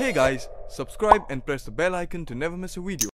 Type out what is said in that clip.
Hey guys, subscribe and press the bell icon to never miss a video.